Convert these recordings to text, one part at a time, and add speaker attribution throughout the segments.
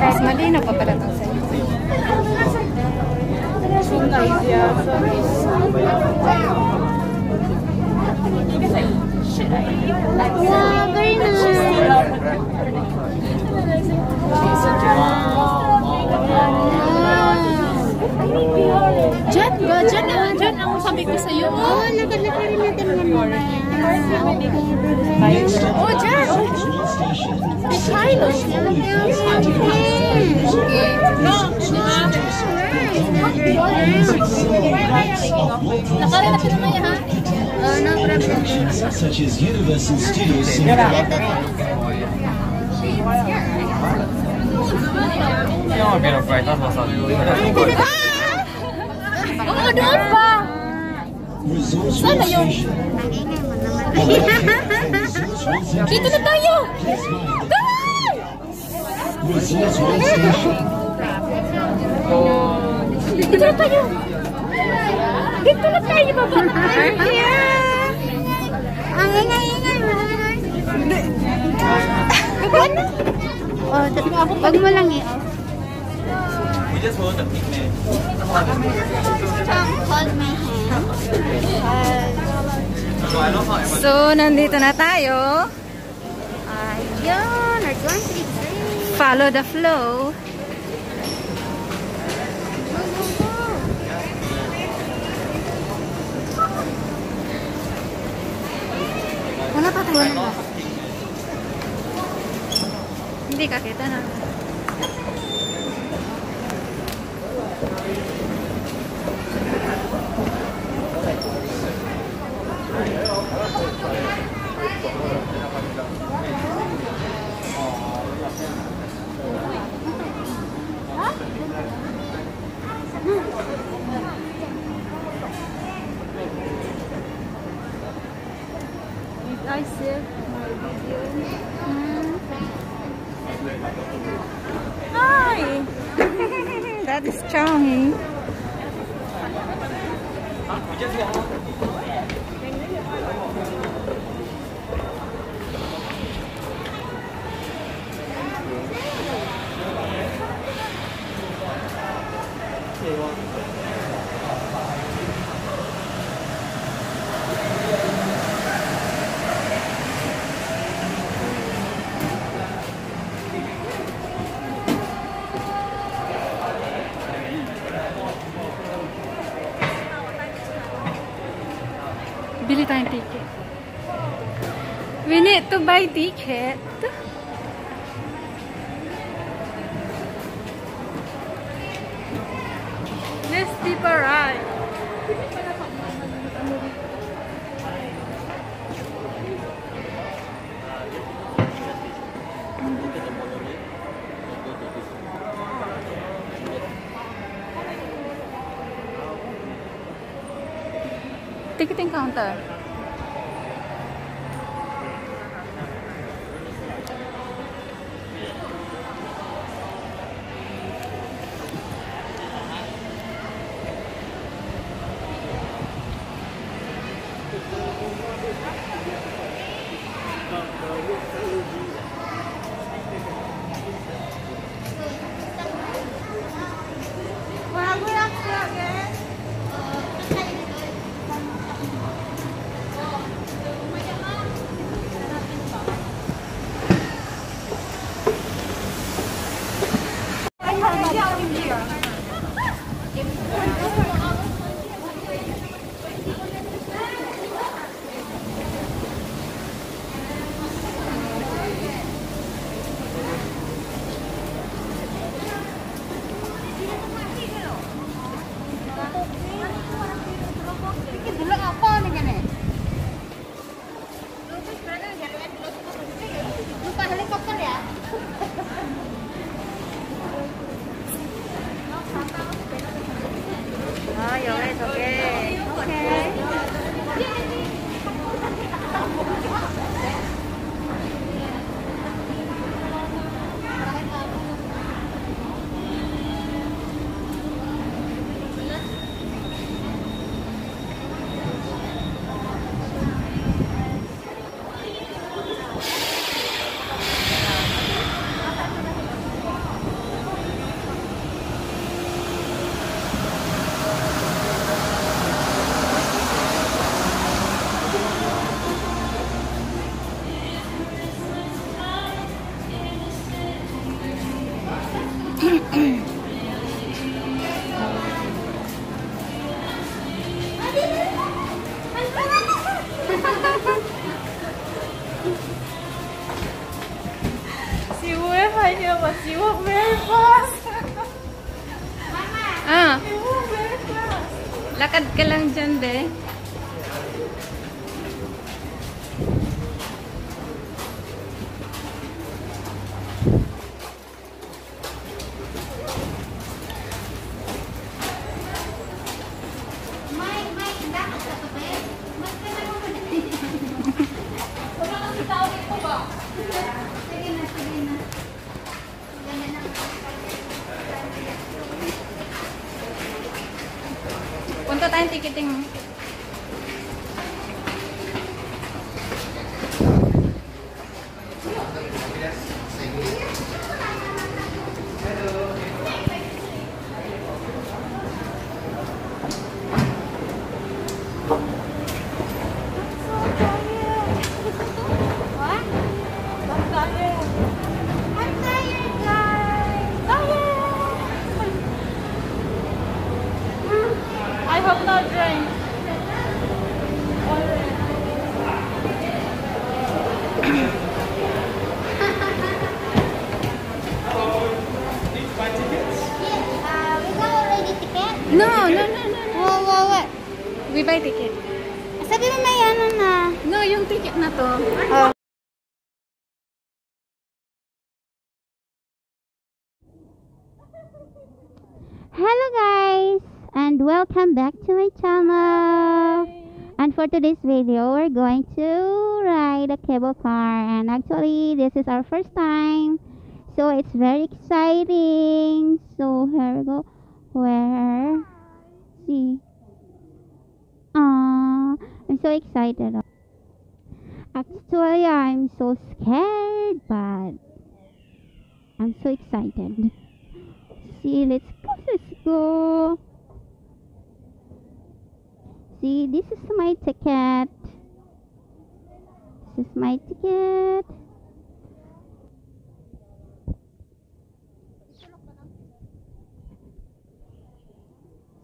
Speaker 1: Mas malinaw pa pala ito sa'yo. Jet ba? Jet na! Jet ang sabi ko sa'yo.
Speaker 2: Oo, oh, nakalaki rin natin
Speaker 1: ng mga.
Speaker 2: Oh, problem.
Speaker 3: such as Universal Studios World
Speaker 1: yung... Dito na tayo!
Speaker 3: Come on!
Speaker 1: Dito na tayo! Dito na tayo, baba! I'm here!
Speaker 2: Ang ingay-ingay, Ano? Oh, wag mo lang eh.
Speaker 4: We just want a picnic.
Speaker 2: Tom, hold my hand.
Speaker 4: So,
Speaker 1: nandito na tayo.
Speaker 2: Ayun, we're going to free.
Speaker 1: Follow the flow. Wala pa tayo na. Hindi ka kita na. I save my video. Hi! that is charming. बताएँ ठीक
Speaker 2: है। विनय तो भाई ठीक
Speaker 1: है तो ticketing का है
Speaker 2: Oh. Hello guys and welcome back to my channel. And for today's video, we're going to ride a cable car and actually this is our first time. So it's very exciting. So here we go. Where? See. Aww, I'm so excited. Actually, I'm so scared, but I'm so excited. See, let's go, let's go. See, this is my ticket. This is my ticket.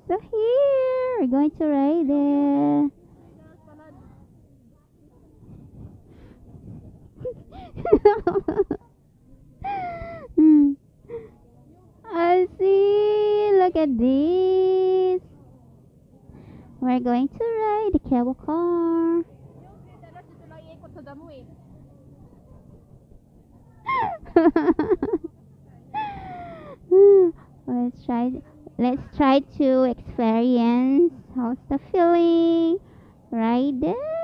Speaker 2: So here, we're going to ride it. Hmm. I see. Look at this. We're going to ride the cable car. let's try. Let's try to experience how's the feeling. Ride it.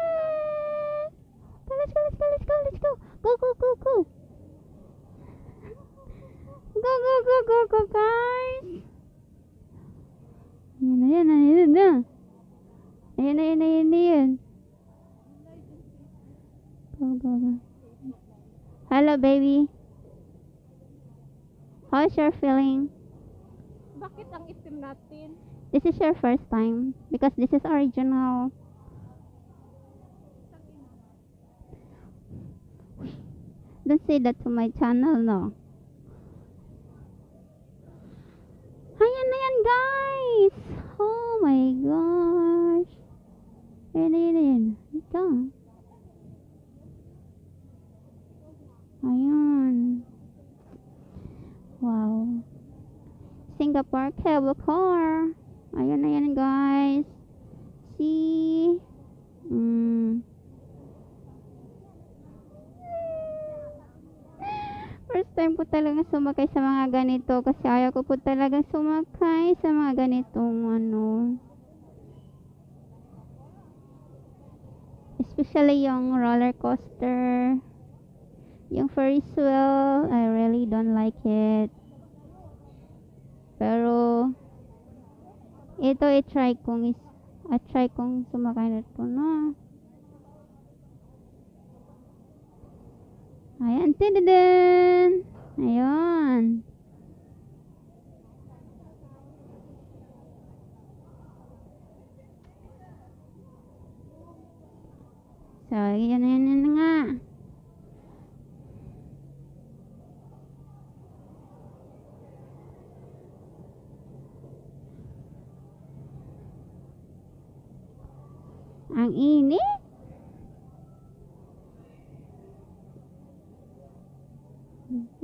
Speaker 2: Go. Go. Go. Go. Go. Go, go, go, go, guys! Ayan na, ayan na, ayan na. Ayan na, ayan na, ayan na, ayan. Go, go, go. Hello, baby. How's your feeling?
Speaker 1: Bakit ang itim natin?
Speaker 2: This is your first time because this is original. Don't say that to my channel, no. Ayan na yan, guys! Oh my gosh! Ayan, ayan, ayan. Ito. Ayan. Wow. Singapore cable car. Ayan na yan, guys. First time ko talaga sumakay sa mga ganito kasi ayaw ko po talaga sumakay sa mga ganitong ano. Especially yung roller coaster. Yung Ferris wheel, I really don't like it. Pero ito i-try kong is i-try kong sumakay nito na. Ayan, tidadin! Ayun. So, yan, yan, yan nga. Ang init.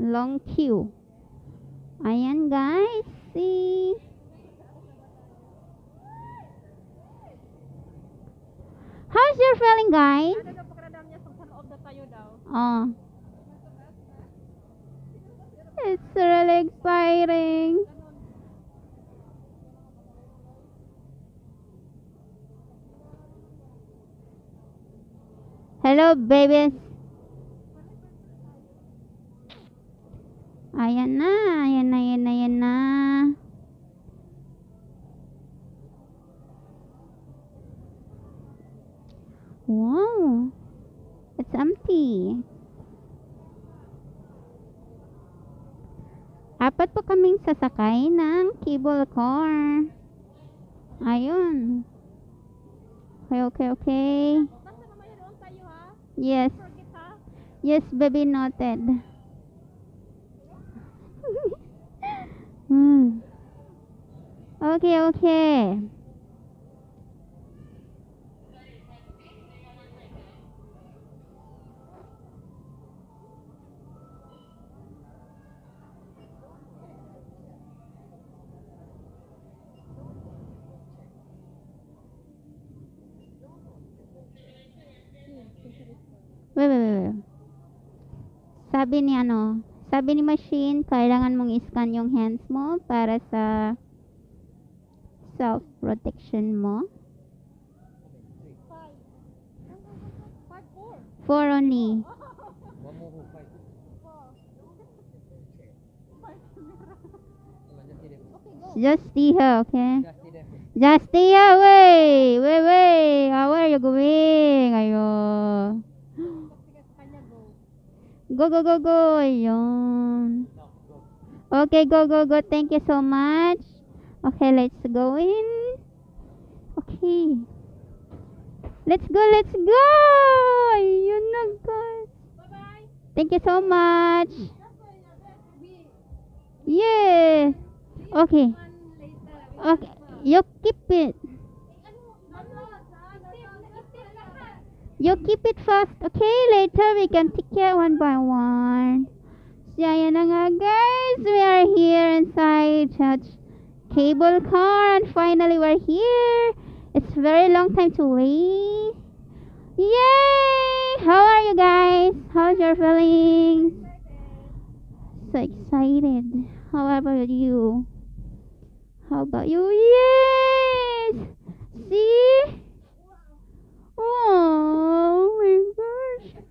Speaker 2: Long queue. Ayan guys, see? How's your feeling guys? Oh. It's really exciting. Hello, babies. Ayan na, ayan na, ayan na, ayan na. Wow. It's empty. Apat po kaming sasakay ng cable car. Ayun. Okay, okay, okay. Yes. Yes, baby noted. Okay, okay. Wait, wait, wait, wait. Sabi ni ano, sabi ni machine, kailangan mong i-scan yung hands mo para sa self-protection mo. Four only. Just stay here, okay? Just stay here, wait, wait, wait. Ah, are you going? Ayo. Go, go, go, go. Ayun. Okay, go, go, go. Thank you so much. Okay, let's go in. Okay. Let's go, let's go. Ayun na, guys. Bye-bye. Thank you so much. Yeah. Okay. Okay. You keep it. You keep it fast, okay? Later we can take care one by one. So, na nga guys. We are here inside such cable car and finally we're here. It's very long time to wait. Yay! How are you guys? How's your feelings? So excited. How about you? How about you? Yes! See? Oh my gosh.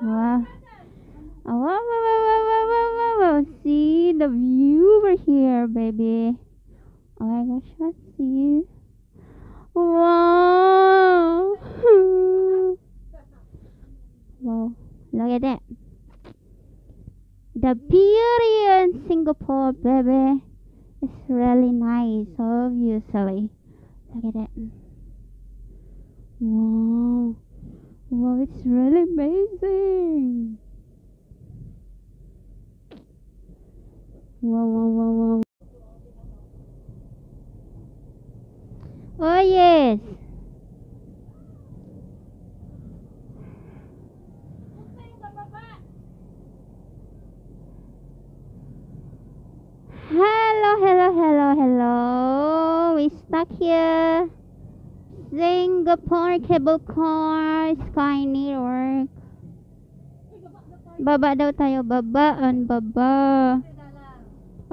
Speaker 2: Oh, wow, wow, wow, wow, wow, wow, wow, wow. See the view over here, baby. Oh my gosh, let's see. Wow. wow. Look at that. The beauty in Singapore, baby. It's really nice, obviously. Look at that. Wow. Wow, it's really amazing. Wow, wow, wow, wow. Oh, yes. Hello, hello, hello, hello. We stuck here. Singapore Cable Car Sky Network. Baba daw tayo. Baba on baba.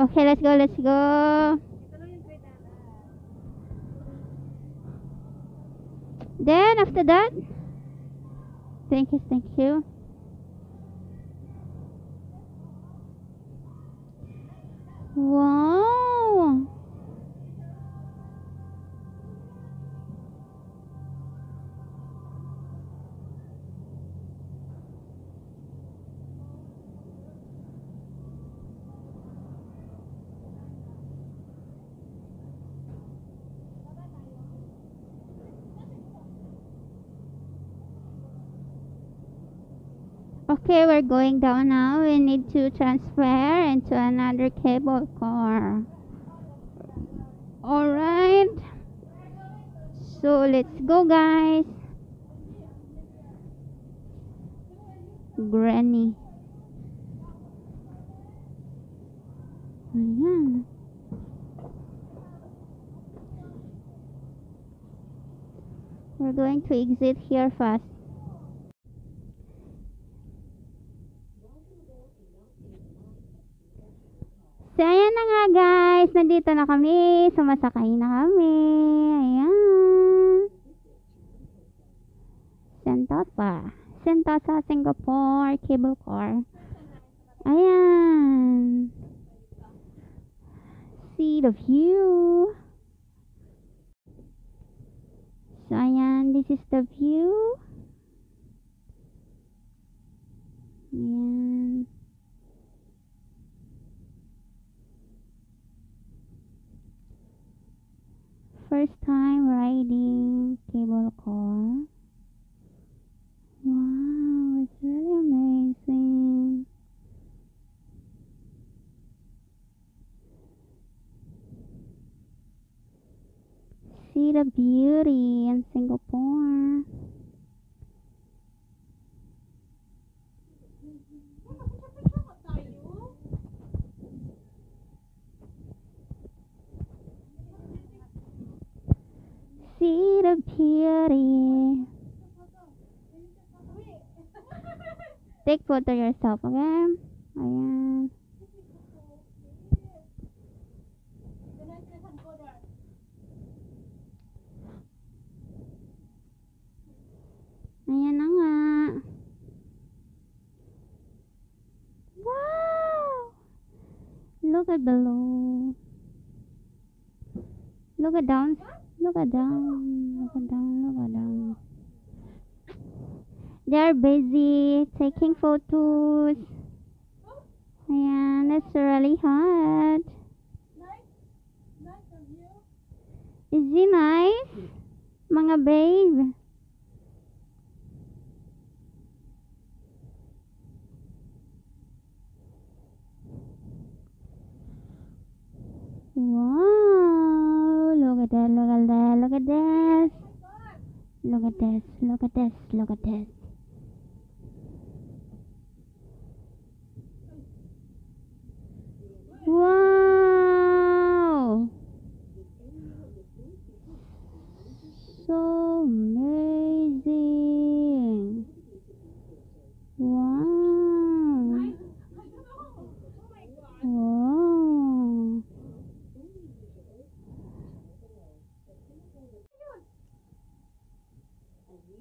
Speaker 2: Okay, let's go, let's go. Then after that, thank you, thank you. Wow. Okay, we're going down now. We need to transfer into another cable car. Alright. So let's go, guys. Granny. Ayan. We're going to exit here fast. So, ayan na nga guys. Nandito na kami. Sumasakay na kami. Ayan. Sentosa. Sentosa, Singapore. Cable car. Ayan. See the view. So, ayan. This is the view. Ayan. First time riding cable car. Wow, it's really amazing. See the beauty in Singapore. See the beauty. Take photo yourself, okay? Ayan. Ayan na nga. Wow! Look at below. Look at down. Look at down. They're busy taking photos. Ayan, it's really hot. Is he nice? Mga babe. Wow! Look at that, look at that, look at this. Look at this, look at this, look at this. Wow! So amazing. Wow. Wow.